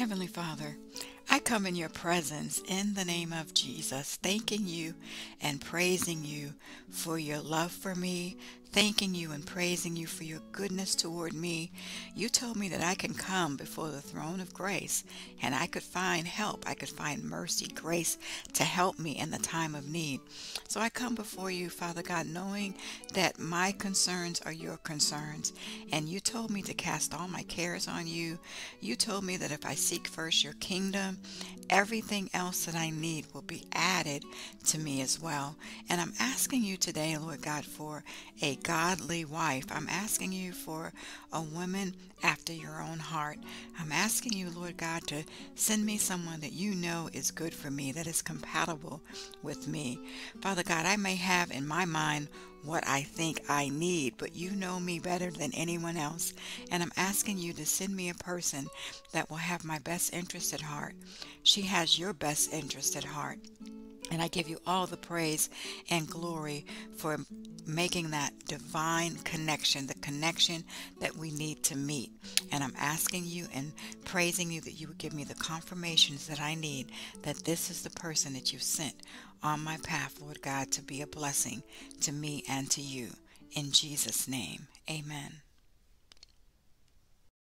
Heavenly Father, I come in your presence in the name of Jesus, thanking you and praising you for your love for me, thanking you and praising you for your goodness toward me. You told me that I can come before the throne of grace and I could find help. I could find mercy, grace to help me in the time of need. So I come before you, Father God, knowing that my concerns are your concerns. And you told me to cast all my cares on you. You told me that if I seek first your kingdom, everything else that I need will be added to me as well. And I'm asking you today, Lord God, for a godly wife. I'm asking you for a woman after your own heart. I'm asking you, Lord God, to send me someone that you know is good for me, that is compatible with me. Father God, I may have in my mind what I think I need, but you know me better than anyone else. And I'm asking you to send me a person that will have my best interest at heart. She has your best interest at heart. And I give you all the praise and glory for making that divine connection, the connection that we need to meet. And I'm asking you and praising you that you would give me the confirmations that I need that this is the person that you've sent on my path, Lord God, to be a blessing to me and to you. In Jesus' name, amen.